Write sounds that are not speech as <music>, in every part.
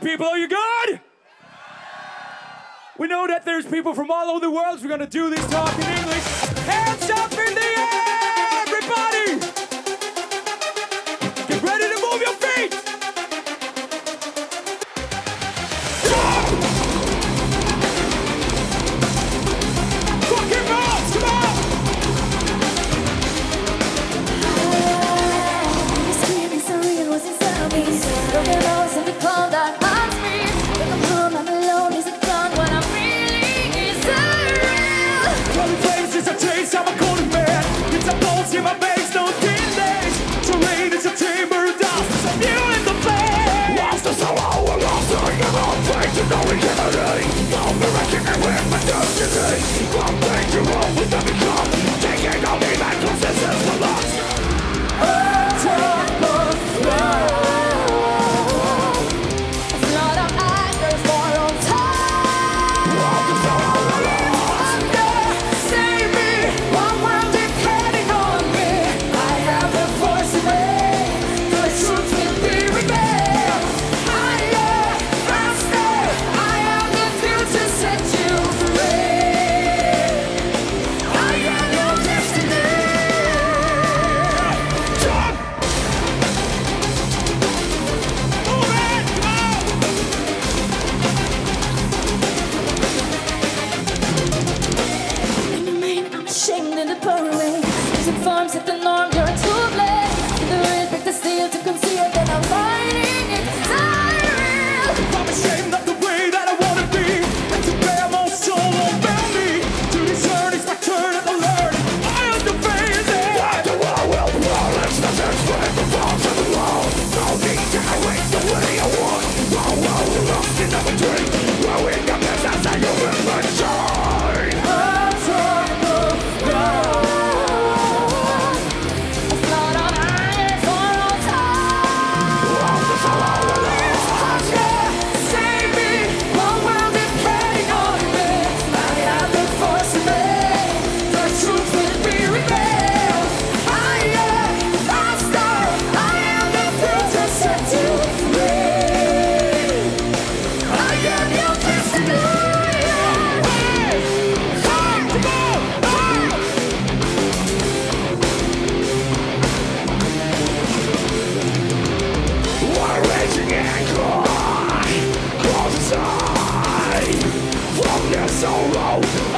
people. Are you good? We know that there's people from all over the world. So we're going to do this talk in English. Hands up! today No mirage everywhere, my destiny I'm dangerous, with every So sorrow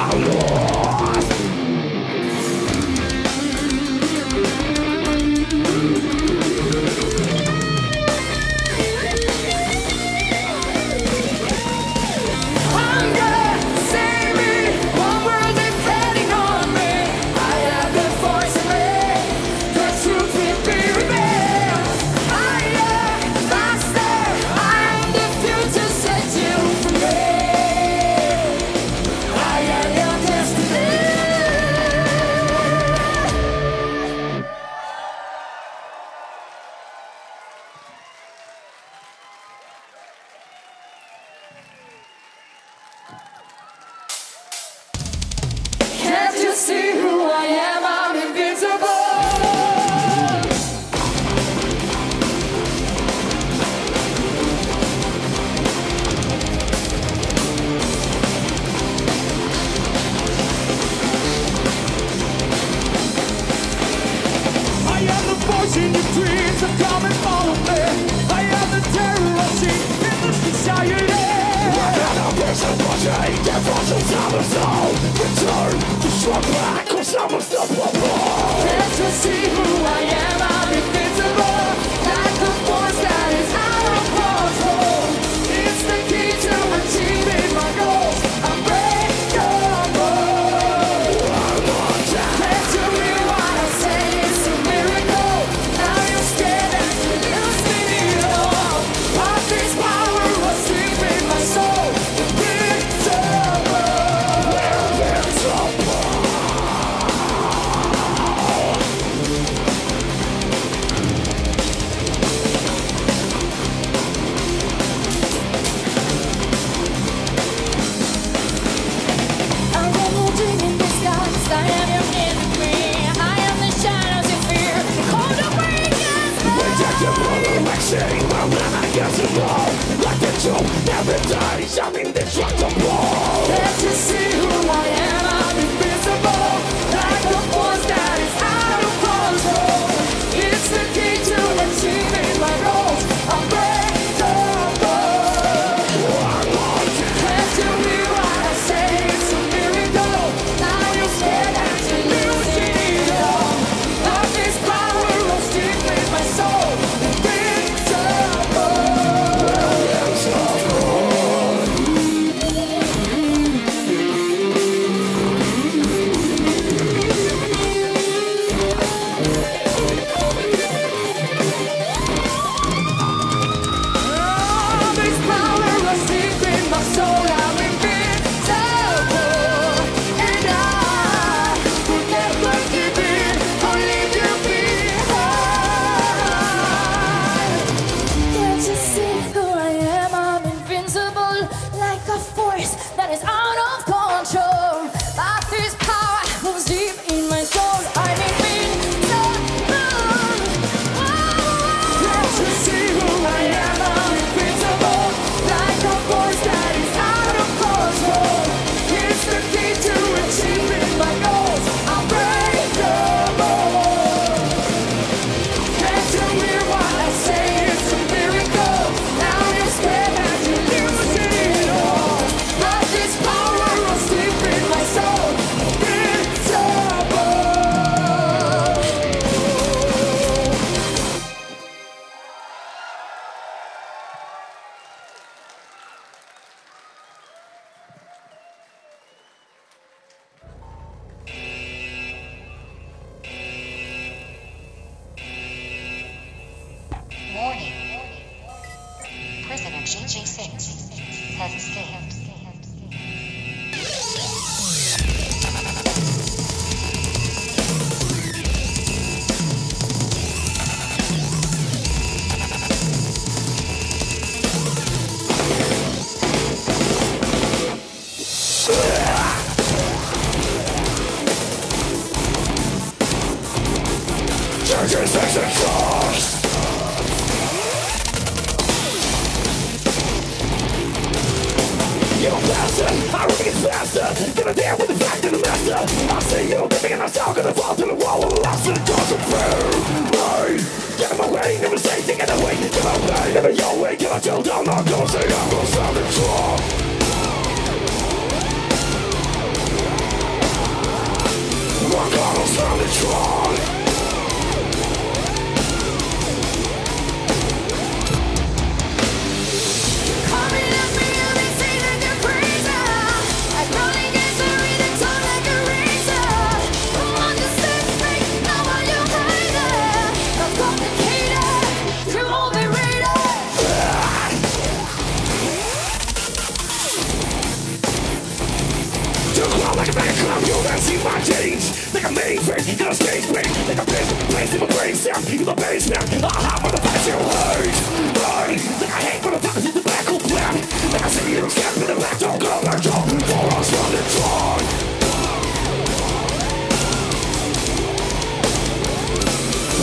I'm you and see my change Like a main face, in a stage pain Like a place, place in my brain sound In the basement, I have on the face you hate Right, like I hate for the fuckers in the back of plan Like I see you step in the back, don't go back, jump For us on the door.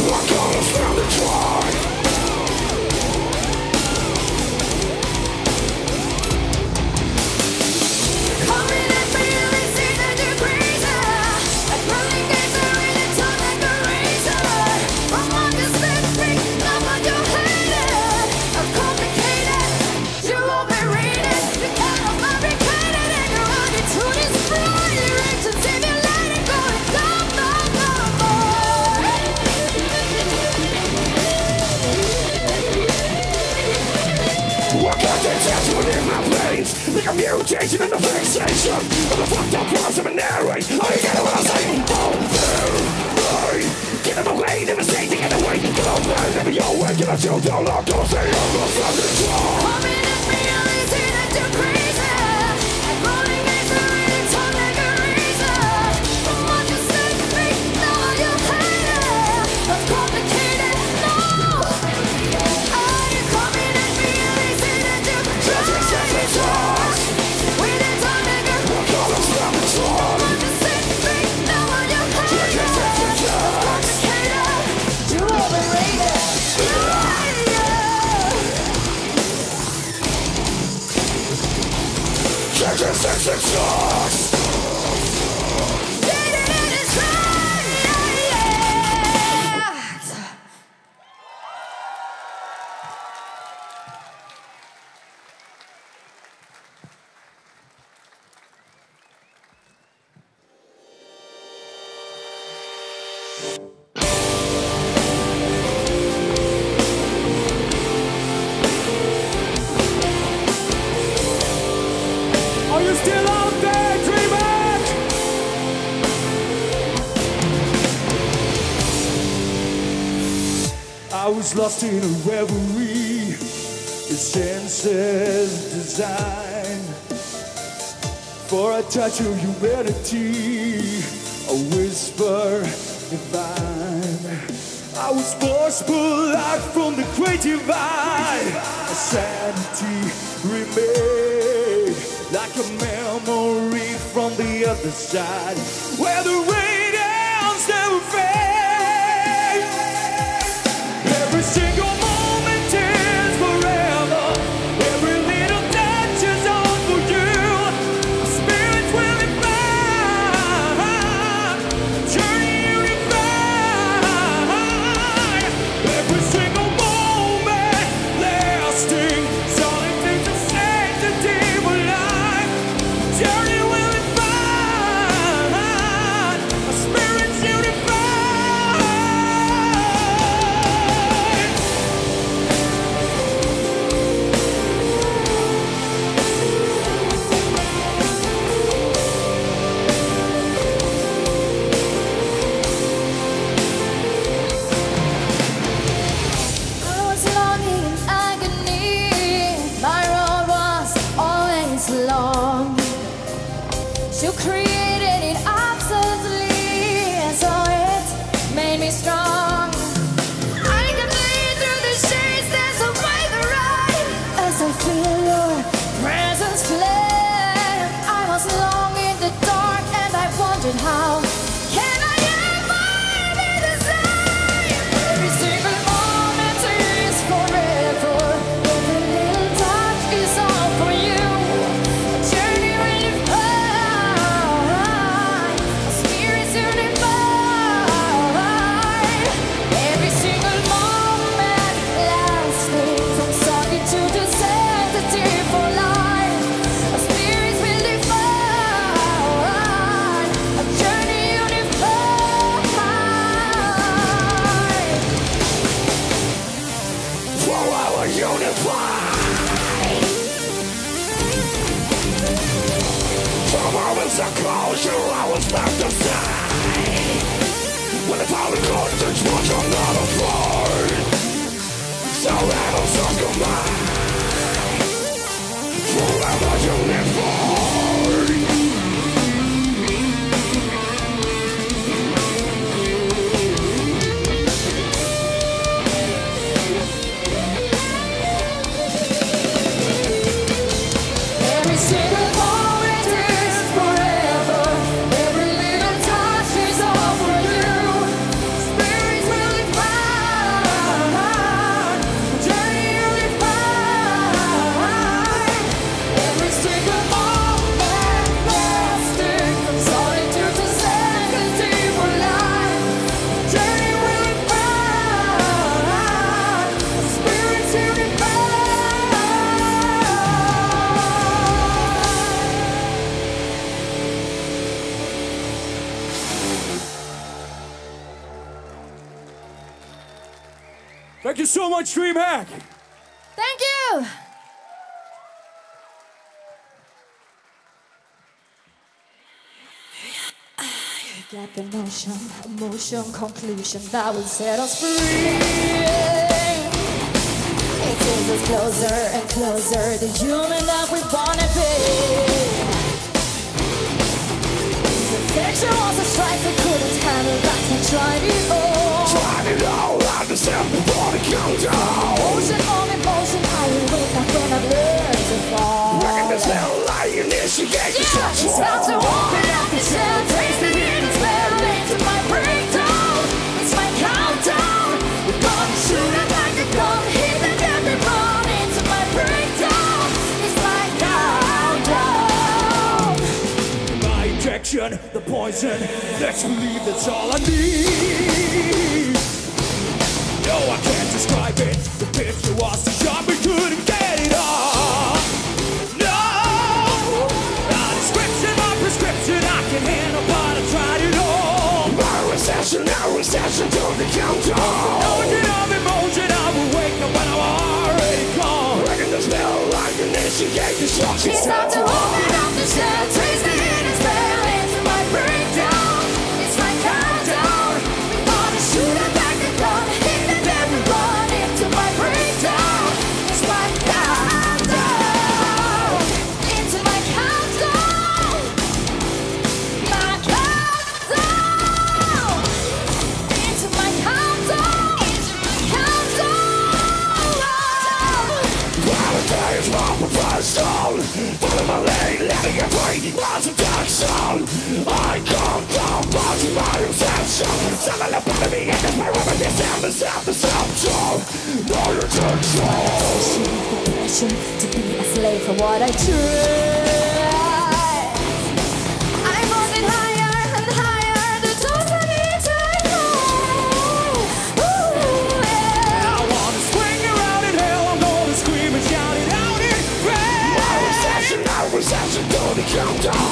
I'm gonna down the drive a mutation and the fixation of the fucked up words of an narrate. I get what I'm saying. Don't fear. Get them away, never say to get away. Get out there, never your way. Get out your door, lock your say. I'm a fucking dog. Lost in a reverie. Your senses design for a touch of humanity, a whisper divine. I was forced pulled out from the great divide. A sanity remained like a memory from the other side, where the radiance You you so much, DreamHack. Thank you. <sighs> Get the notion, emotion, conclusion that will set us free. It takes us closer and closer, the human that we wanna be. Was a strife we couldn't tried it all. It all out to step the countdown on emotion, I will to fall. Back in this little light initiate the It's about to open up the cell, the poison. Let's believe that's all I need. No, I can't describe it. The picture was too sharp, we couldn't get it off. No, a description, my prescription, I can handle, but I tried it all. My recession, our recession to the countdown Ocean of emotion, I will wake up when I'm already gone. Back in this little light initiate destruction It's about to open up the shell, taste obsession Something about me and my remedy Sound is out the subject No attention passion to be a slave for what I try. I'm moving higher and higher, the totally Ooh, yeah. I wanna swing around in hell, I'm gonna scream and shout it out in My praise. obsession, my obsession Don't count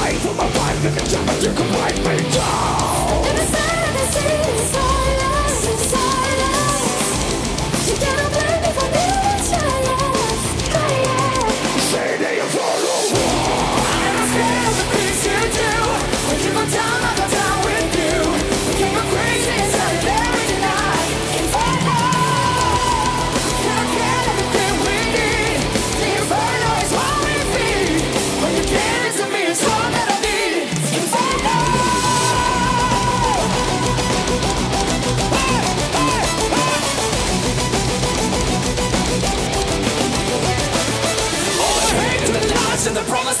Wait for my life, you can jump and you can break me down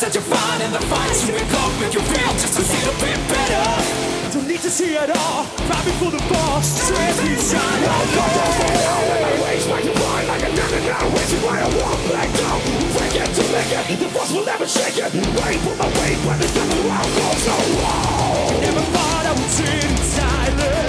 that you find in the fights you up make you feel just to see a little bit better. Don't need to see it all. Right before the fall. Straight inside. ways like you fly like a nugget now Waiting why I walk back down Break it to make it The force will never shake it Wait for my weight when the devil around goes no wall Never thought I would sit in silence.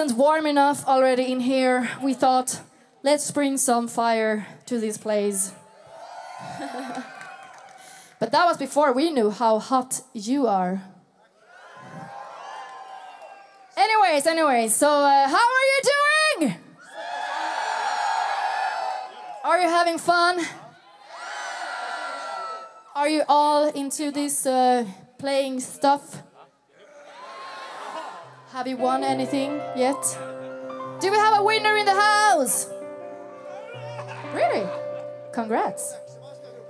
Wasn't warm enough already in here, we thought, let's bring some fire to this place. <laughs> but that was before we knew how hot you are. anyways, anyways. So, uh, how are you doing? Are you having fun? Are you all into this uh, playing stuff? Have you won anything yet? Do we have a winner in the house? Really? Congrats.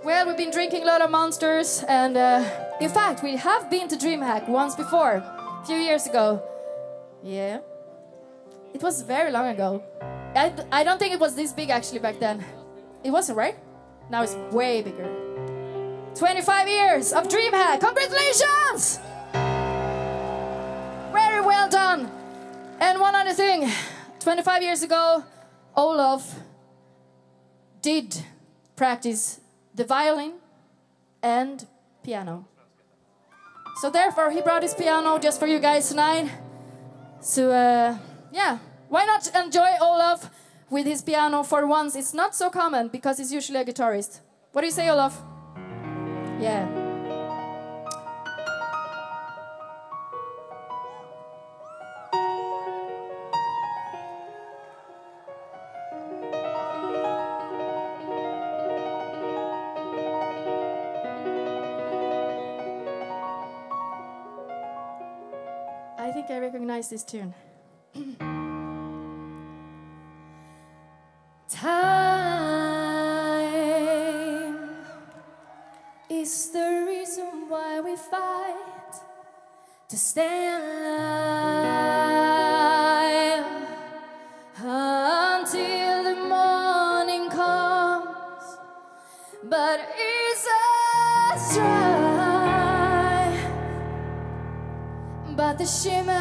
Well, we've been drinking a lot of monsters, and uh, in fact, we have been to DreamHack once before, a few years ago. Yeah. It was very long ago. I, I don't think it was this big actually back then. It wasn't, right? Now it's way bigger. 25 years of DreamHack! Congratulations! Well done. And one other thing 25 years ago, Olof did practice the violin and piano. So therefore, he brought his piano just for you guys tonight. So uh, yeah, why not enjoy Olof with his piano for once? It's not so common because he's usually a guitarist. What do you say, Olof? Yeah. This tune. <clears throat> Time is the reason why we fight to stay alive until the morning comes. But it's a strife. But the shimmer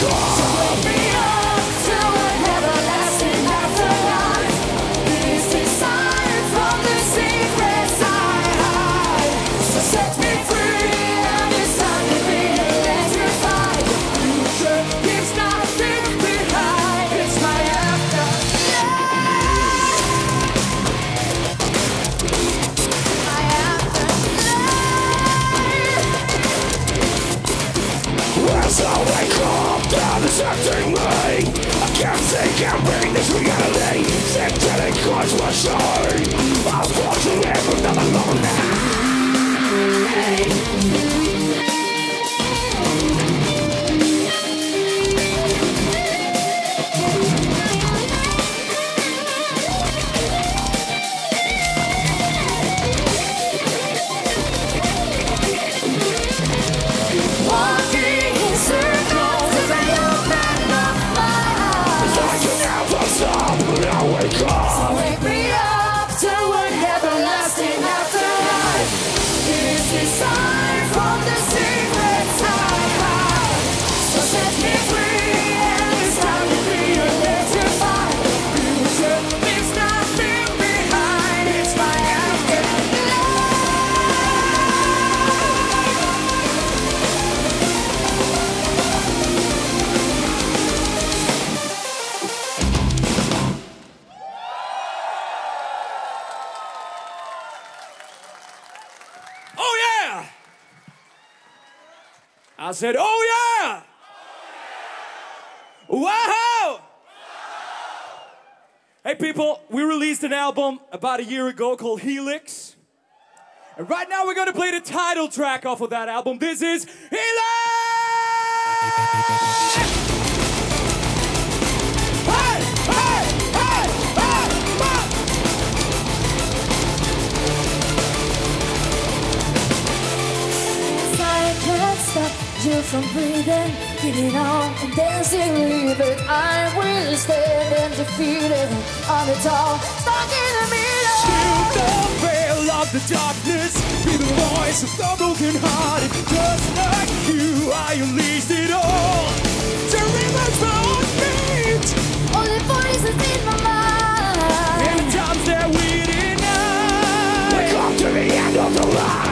I said, oh yeah! Wow! Hey people, we released an album about a year ago called Helix. And right now we're gonna play the title track off of that album. This is Helix! You from breathing, getting on and dancing with it. I will stand and defeat it on the top, stuck in the middle. Still the veil of the darkness Be the voice of the broken hearted Just like you, I unleashed it all To reverse my own fate Only voices in my mind. In the times that we deny We come to the end of the line.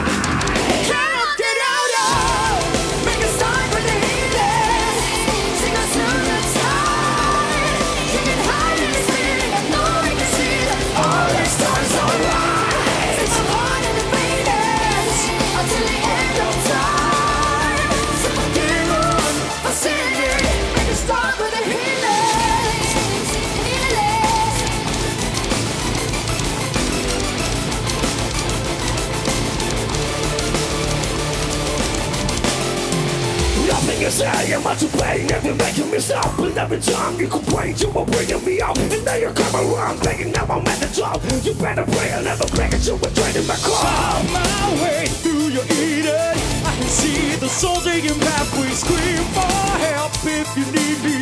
Nothing is saying much to play, never making me stop. And every time you complain, you were bringing me up. And now you come around, thinking now I'm at the top. You better pray and never break it, you were draining my car. On my way through your Eden I can see the souls aching pathway Scream for help if you need me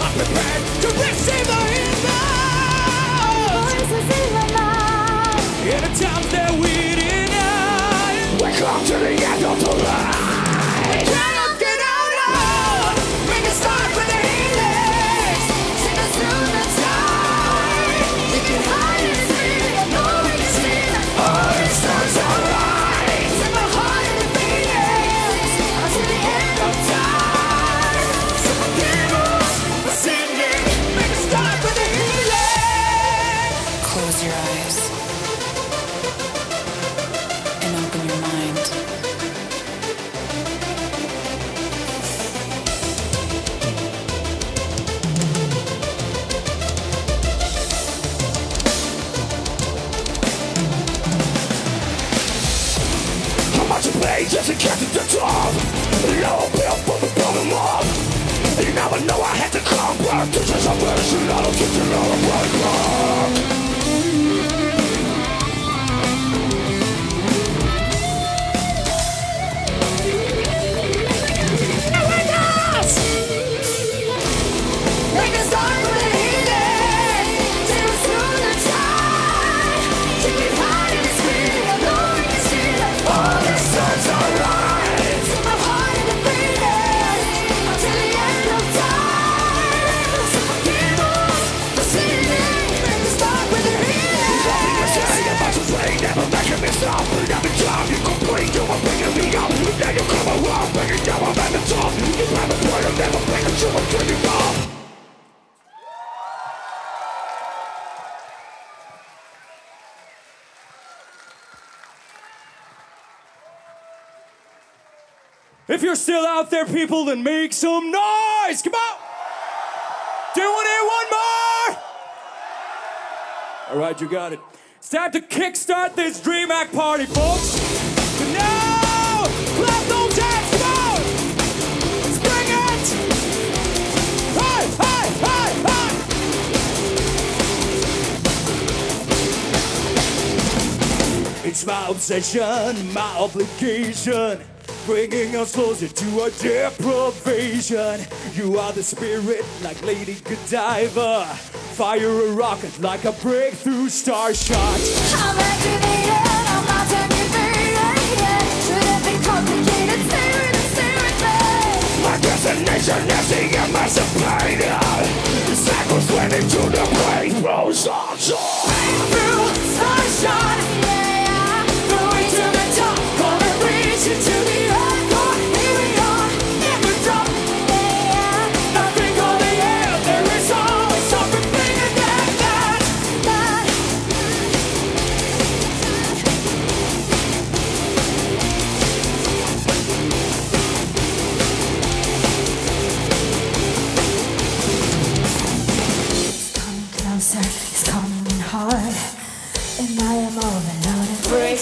I'm prepared to receive the healing Voices in my mind. In the times that we deny We come to the end of the line. There, people, then make some noise. Come on. Do want one more? All right, you got it. It's time to kickstart this DreamHack party, folks. Now, clap those hands, come on. Spring it. Hey, hey, hey, hey. It's my obsession, my obligation, bringing us closer to our deprivation. You are the spirit, like Lady Godiva. Fire a rocket like a breakthrough star shot. I'm activated, I'm not activated yet Shouldn't be complicated, stay with it, stay My destination is the emancipated. Cycles went into the brain, rose on Through sunshine, yeah The way to the top, gonna reach it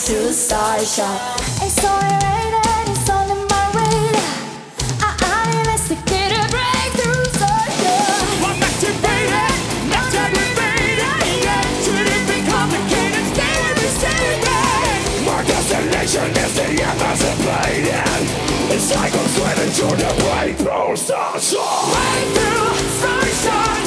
to the star shot It's all rated, it's all in my radar I, I'm investigator, breakthrough star shot I'm activated, not aggravated. Yeah, shouldn't be complicated. Stay with me, stay with me. My destination is the emancipated. The cycles went into the brain, rose on Breakthrough star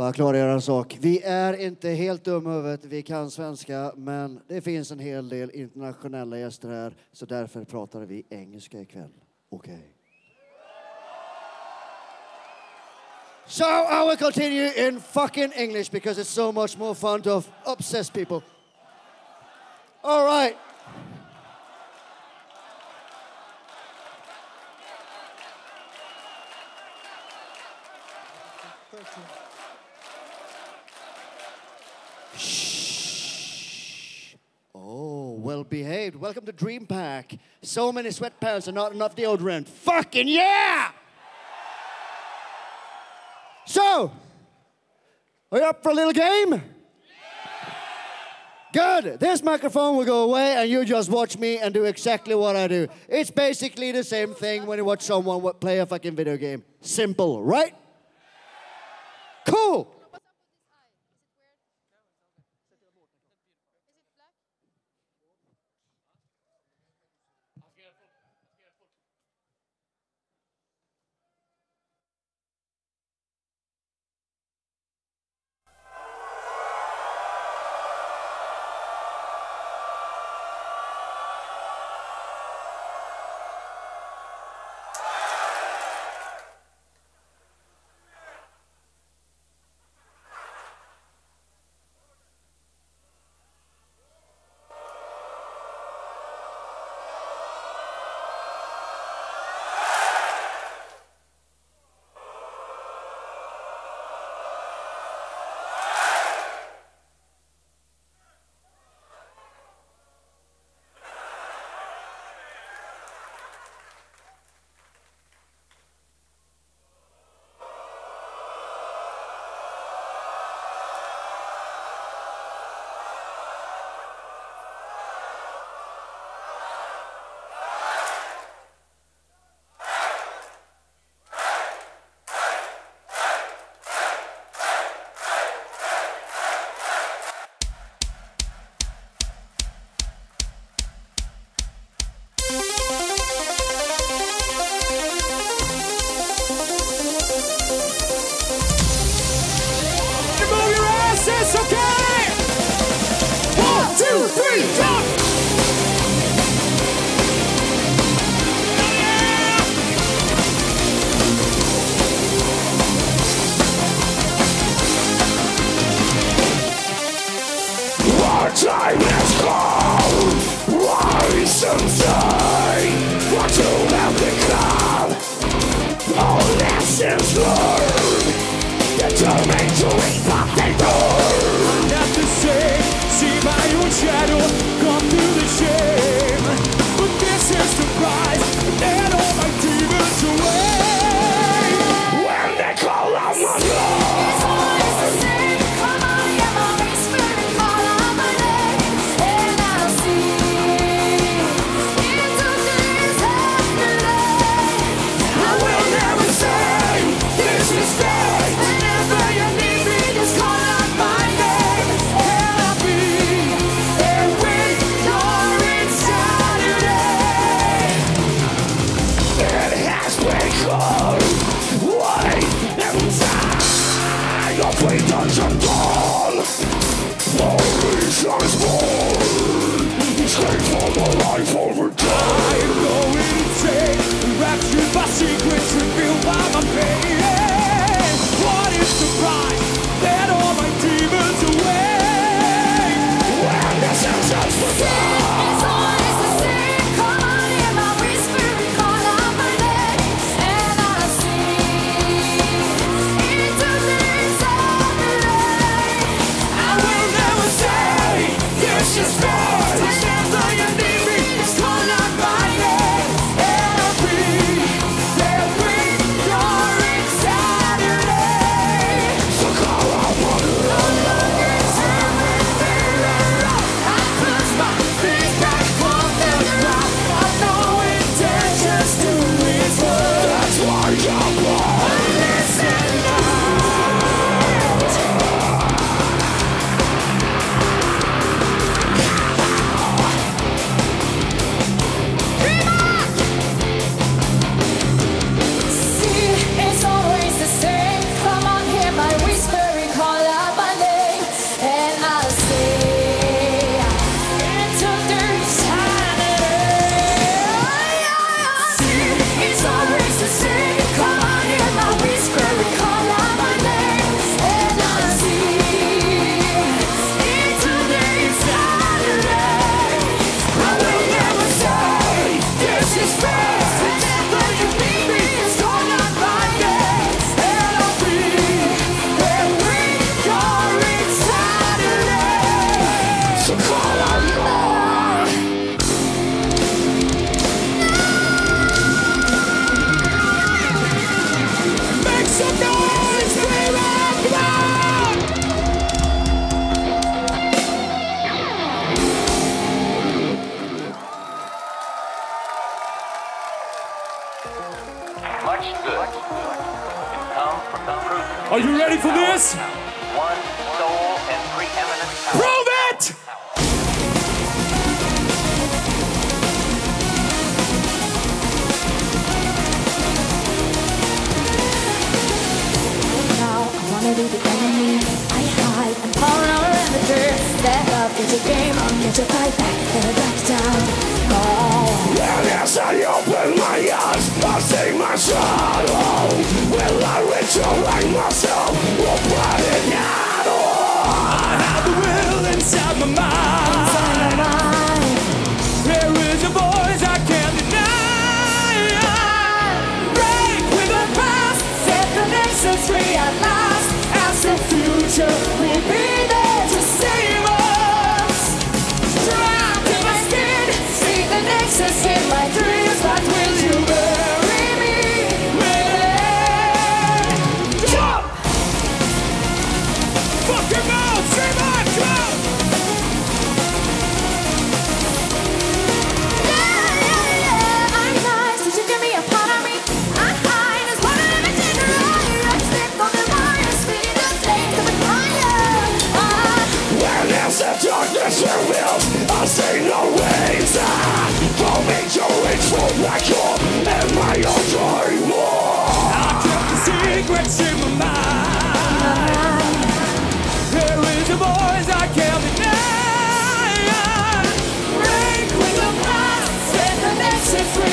Bara klargöra en sak. Vi är inte helt dumma i huvudet, vi kan svenska, men det finns en hel del internationella gäster här, så därför pratar vi engelska ikväll. Okej? So I will continue in fucking English because it's so much more fun to obsess people. All right. Welcome to DreamHack. So many sweatpants and not enough deodorant. Fucking yeah! So, are you up for a little game? Good. This microphone will go away and you just watch me and do exactly what I do. It's basically the same thing when you watch someone play a fucking video game. Simple, right? Cool.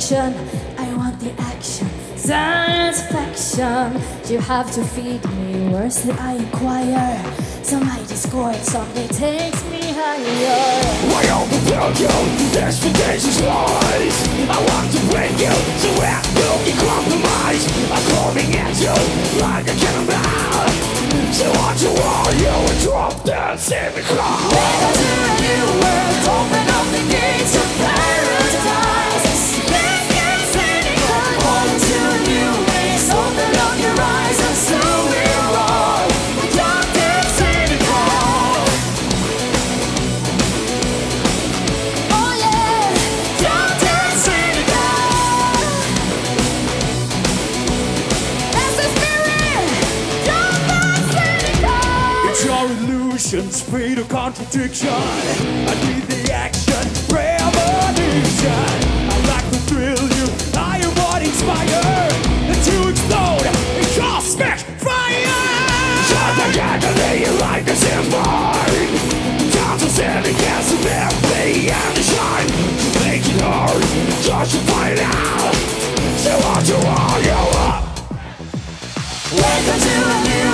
fiction. I want the action, science fiction. You have to feed me words that I inquire. Some I discord, some they takes me higher. Why overwhelm you? This foundation's lies. I want to break you, so have no compromise. I'm coming at you like a cannonball. So on to all you and drop that same cry. Never do you world, open up the gates of pain. Afraid of contradiction. I need the action, revolution. I like the thrill you, I am what inspired. That you explode in cosmic fire. Shut the agony like life is mine. Time to send a gas and empty and shine. Make it hard, just to find out. So what you are, you up. Welcome to a new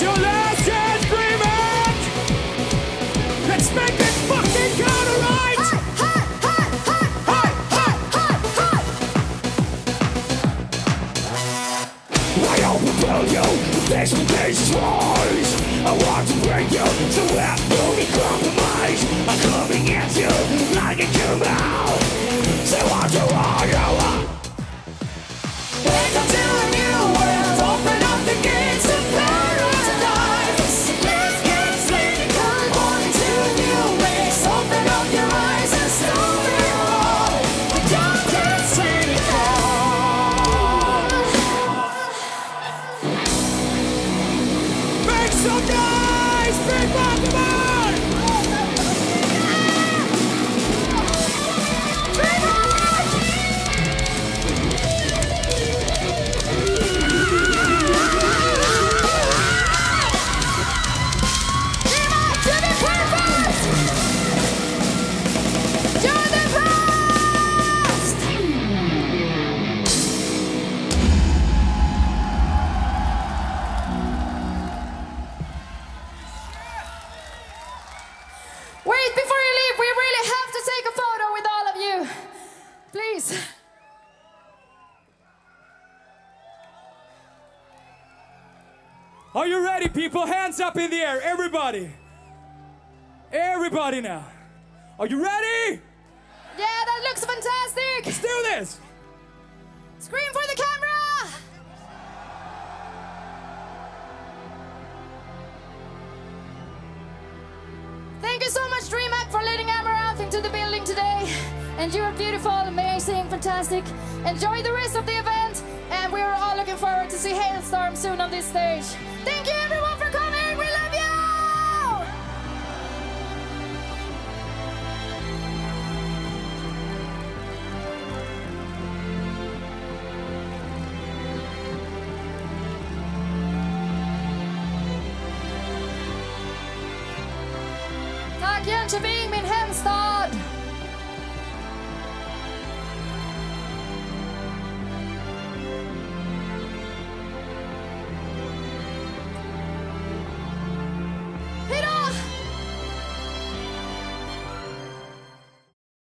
is your last chance! Let's make this fucking count right! I you, this I want to break you, so have no be compromise. I'm coming at you like a cow So what you are, you Make some noise! Big Pokemon! Hands up in the air, everybody! Everybody now! Are you ready? Yeah, that looks fantastic. Let's do this! Scream for the camera. Thank you so much, DreamHack, for letting Amaranthe into the building today. And you are beautiful, amazing, fantastic. Enjoy the rest of the event, and we are all looking forward to see Halestorm soon on this stage. Thank you, everyone, for coming.